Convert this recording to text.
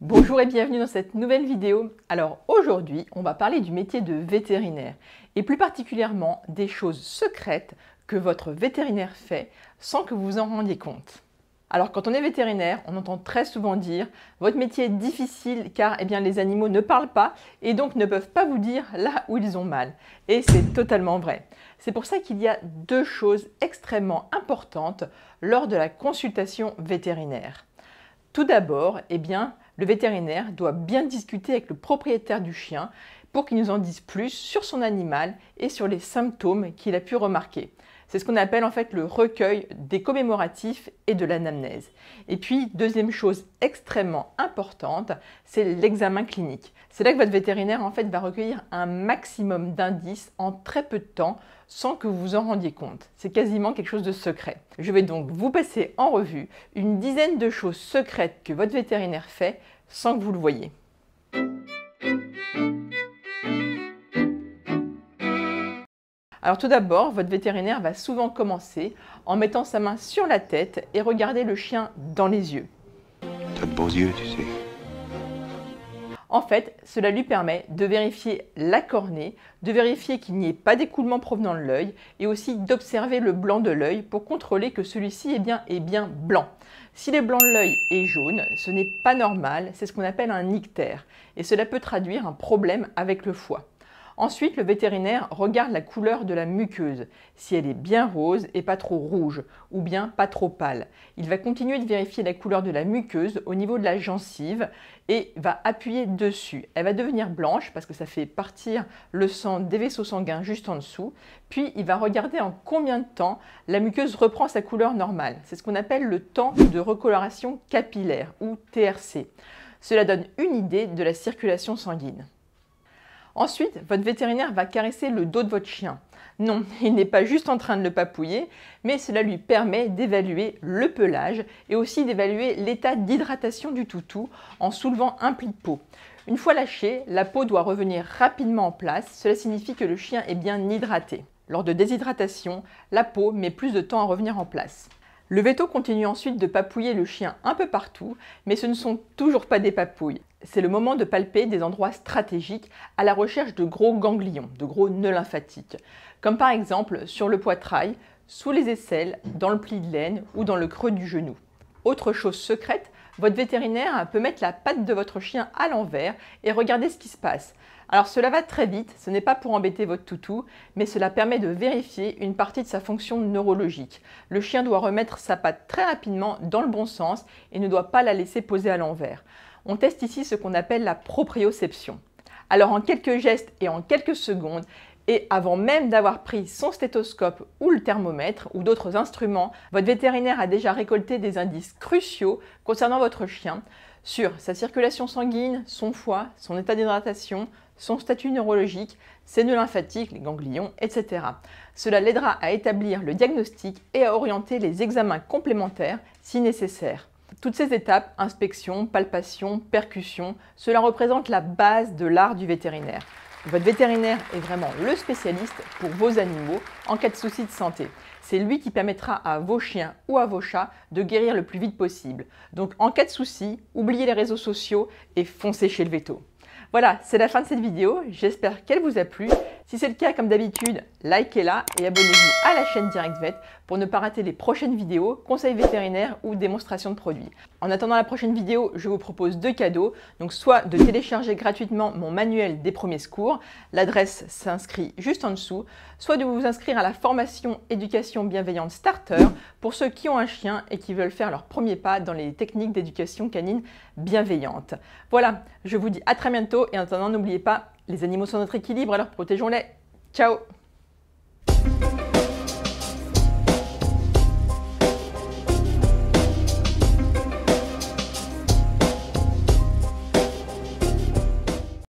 Bonjour et bienvenue dans cette nouvelle vidéo. Alors aujourd'hui, on va parler du métier de vétérinaire et plus particulièrement des choses secrètes que votre vétérinaire fait sans que vous vous en rendiez compte. Alors quand on est vétérinaire, on entend très souvent dire votre métier est difficile car eh bien, les animaux ne parlent pas et donc ne peuvent pas vous dire là où ils ont mal. Et c'est totalement vrai. C'est pour ça qu'il y a deux choses extrêmement importantes lors de la consultation vétérinaire. Tout d'abord, eh bien, le vétérinaire doit bien discuter avec le propriétaire du chien pour qu'il nous en dise plus sur son animal et sur les symptômes qu'il a pu remarquer. C'est ce qu'on appelle en fait le recueil des commémoratifs et de l'anamnèse. Et puis, deuxième chose extrêmement importante, c'est l'examen clinique. C'est là que votre vétérinaire va recueillir un maximum d'indices en très peu de temps sans que vous vous en rendiez compte. C'est quasiment quelque chose de secret. Je vais donc vous passer en revue une dizaine de choses secrètes que votre vétérinaire fait sans que vous le voyez. Alors tout d'abord, votre vétérinaire va souvent commencer en mettant sa main sur la tête et regarder le chien dans les yeux. T'as de beaux yeux, tu sais. En fait, cela lui permet de vérifier la cornée, de vérifier qu'il n'y ait pas d'écoulement provenant de l'œil et aussi d'observer le blanc de l'œil pour contrôler que celui-ci est bien, est bien blanc. Si le blanc de l'œil est jaune, ce n'est pas normal, c'est ce qu'on appelle un ictère et cela peut traduire un problème avec le foie. Ensuite, le vétérinaire regarde la couleur de la muqueuse, si elle est bien rose et pas trop rouge, ou bien pas trop pâle. Il va continuer de vérifier la couleur de la muqueuse au niveau de la gencive et va appuyer dessus. Elle va devenir blanche parce que ça fait partir le sang des vaisseaux sanguins juste en dessous. Puis il va regarder en combien de temps la muqueuse reprend sa couleur normale. C'est ce qu'on appelle le temps de recoloration capillaire ou TRC. Cela donne une idée de la circulation sanguine. Ensuite, votre vétérinaire va caresser le dos de votre chien. Non, il n'est pas juste en train de le papouiller, mais cela lui permet d'évaluer le pelage et aussi d'évaluer l'état d'hydratation du toutou en soulevant un pli de peau. Une fois lâché, la peau doit revenir rapidement en place. Cela signifie que le chien est bien hydraté. Lors de déshydratation, la peau met plus de temps à revenir en place. Le veto continue ensuite de papouiller le chien un peu partout, mais ce ne sont toujours pas des papouilles. C'est le moment de palper des endroits stratégiques à la recherche de gros ganglions, de gros nœuds lymphatiques, comme par exemple sur le poitrail, sous les aisselles, dans le pli de laine ou dans le creux du genou. Autre chose secrète, votre vétérinaire peut mettre la patte de votre chien à l'envers et regarder ce qui se passe. Alors cela va très vite, ce n'est pas pour embêter votre toutou, mais cela permet de vérifier une partie de sa fonction neurologique. Le chien doit remettre sa patte très rapidement dans le bon sens et ne doit pas la laisser poser à l'envers. On teste ici ce qu'on appelle la proprioception. Alors en quelques gestes et en quelques secondes, et avant même d'avoir pris son stéthoscope ou le thermomètre ou d'autres instruments, votre vétérinaire a déjà récolté des indices cruciaux concernant votre chien sur sa circulation sanguine, son foie, son état d'hydratation, son statut neurologique, ses nœuds lymphatiques, les ganglions, etc. Cela l'aidera à établir le diagnostic et à orienter les examens complémentaires si nécessaire. Toutes ces étapes, inspection, palpation, percussion, cela représente la base de l'art du vétérinaire. Votre vétérinaire est vraiment le spécialiste pour vos animaux en cas de soucis de santé. C'est lui qui permettra à vos chiens ou à vos chats de guérir le plus vite possible. Donc en cas de soucis, oubliez les réseaux sociaux et foncez chez le veto. Voilà, c'est la fin de cette vidéo. J'espère qu'elle vous a plu. Si c'est le cas, comme d'habitude, likez-la et abonnez-vous à la chaîne DirectVet pour ne pas rater les prochaines vidéos, conseils vétérinaires ou démonstrations de produits. En attendant la prochaine vidéo, je vous propose deux cadeaux. Donc soit de télécharger gratuitement mon manuel des premiers secours, l'adresse s'inscrit juste en dessous, soit de vous inscrire à la formation éducation bienveillante starter pour ceux qui ont un chien et qui veulent faire leur premier pas dans les techniques d'éducation canine bienveillante. Voilà, je vous dis à très bientôt et en attendant n'oubliez pas, les animaux sont notre équilibre, alors protégeons-les. Ciao